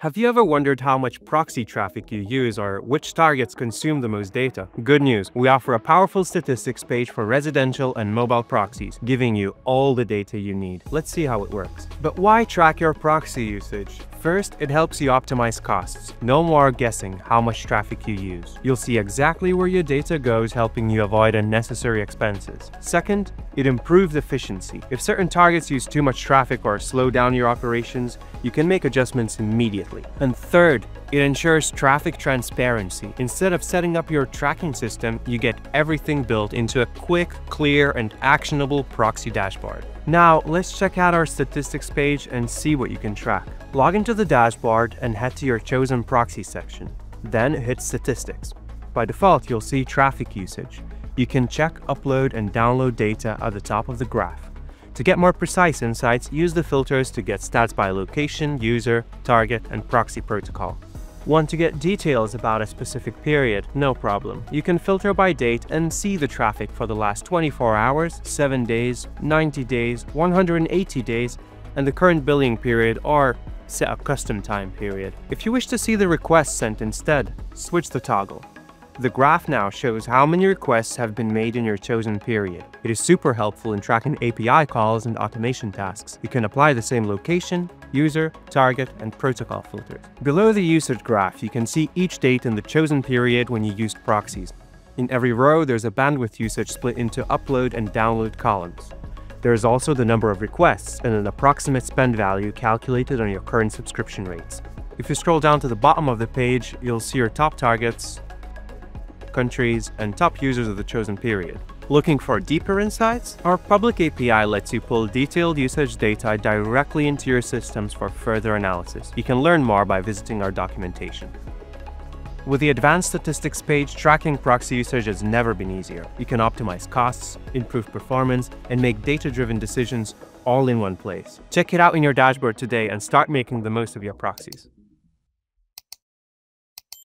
Have you ever wondered how much proxy traffic you use or which targets consume the most data? Good news, we offer a powerful statistics page for residential and mobile proxies, giving you all the data you need. Let's see how it works. But why track your proxy usage? First, it helps you optimize costs. No more guessing how much traffic you use. You'll see exactly where your data goes, helping you avoid unnecessary expenses. Second, it improves efficiency. If certain targets use too much traffic or slow down your operations, you can make adjustments immediately. And third, it ensures traffic transparency. Instead of setting up your tracking system, you get everything built into a quick, clear, and actionable proxy dashboard. Now, let's check out our statistics page and see what you can track. Log into the dashboard and head to your chosen proxy section. Then hit Statistics. By default, you'll see traffic usage. You can check, upload, and download data at the top of the graph. To get more precise insights, use the filters to get stats by location, user, target, and proxy protocol. Want to get details about a specific period? No problem. You can filter by date and see the traffic for the last 24 hours, 7 days, 90 days, 180 days, and the current billing period or set a custom time period. If you wish to see the requests sent instead, switch the toggle. The graph now shows how many requests have been made in your chosen period. It is super helpful in tracking API calls and automation tasks. You can apply the same location, user, target, and protocol filters. Below the usage graph, you can see each date in the chosen period when you used proxies. In every row, there's a bandwidth usage split into upload and download columns. There is also the number of requests and an approximate spend value calculated on your current subscription rates. If you scroll down to the bottom of the page, you'll see your top targets, countries, and top users of the chosen period. Looking for deeper insights? Our public API lets you pull detailed usage data directly into your systems for further analysis. You can learn more by visiting our documentation. With the advanced statistics page, tracking proxy usage has never been easier. You can optimize costs, improve performance, and make data-driven decisions all in one place. Check it out in your dashboard today and start making the most of your proxies.